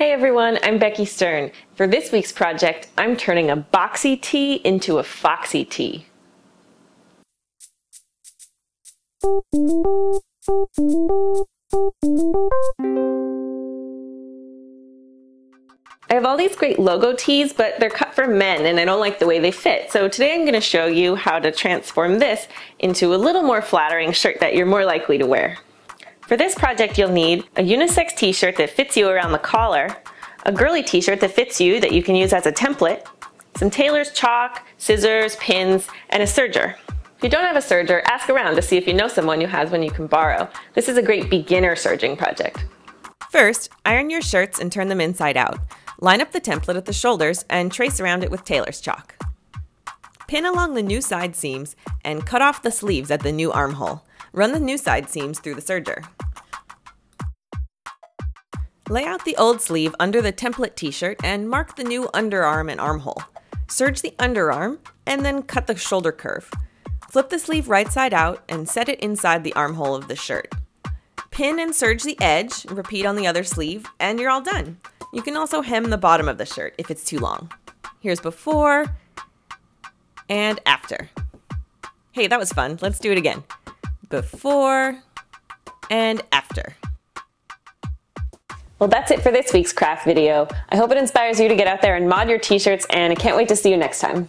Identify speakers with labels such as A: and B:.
A: Hey everyone, I'm Becky Stern. For this week's project, I'm turning a boxy tee into a foxy tee. I have all these great logo tees, but they're cut for men and I don't like the way they fit. So today I'm going to show you how to transform this into a little more flattering shirt that you're more likely to wear. For this project you'll need a unisex t-shirt that fits you around the collar, a girly t-shirt that fits you that you can use as a template, some tailor's chalk, scissors, pins, and a serger. If you don't have a serger, ask around to see if you know someone who has one you can borrow. This is a great beginner serging project.
B: First, iron your shirts and turn them inside out. Line up the template at the shoulders and trace around it with tailor's chalk. Pin along the new side seams and cut off the sleeves at the new armhole. Run the new side seams through the serger. Lay out the old sleeve under the template t-shirt and mark the new underarm and armhole. Serge the underarm and then cut the shoulder curve. Flip the sleeve right side out and set it inside the armhole of the shirt. Pin and serge the edge, repeat on the other sleeve, and you're all done. You can also hem the bottom of the shirt if it's too long. Here's before and after. Hey, that was fun. Let's do it again. Before and after.
A: Well, that's it for this week's craft video. I hope it inspires you to get out there and mod your t-shirts and I can't wait to see you next time.